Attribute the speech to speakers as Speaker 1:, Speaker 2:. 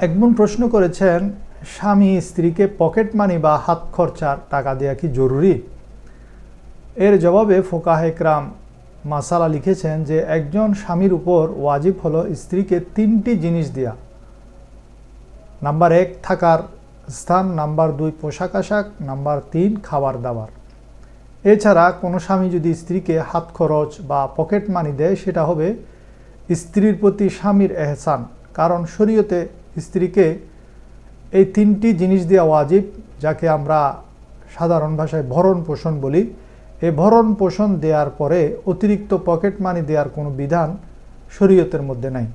Speaker 1: একমন প্রশ্ন করেছেন, স্বামী স্ত্রীকে পকেট মানি বা হাত খরচার টাকা দেওয়া কি জরুরি? এর জবাবে ফোকাহ একরাম মাসালা লিখেছেন যে একজন স্বামীর উপর ওয়াজিব হলো স্ত্রীকে তিনটি জিনিস দেয়া। নাম্বার এক, থাকার স্থান। নাম্বার দুই, পোশাক আশাক। নাম্বার তিন, খাবার দাবার। এছাড়া কোনো স্বামী যদি স্ত্রীকে হাত খরচ বা পকেট মানি দেয়, সেটা হবে স্ত্রীর প্রতি স্বামীর এহসান। কারণ শরীয়তে স্ত্রীকে এই তিনটি জিনিস দেওয়া ওয়াজিব, যাকে আমরা সাধারণ ভাষায় ভরণ পোষণ বলি। এই ভরণ পোষণ দেওয়ার পরে অতিরিক্ত পকেট মানি দেওয়ার কোনো বিধান শরীয়তের মধ্যে নাই।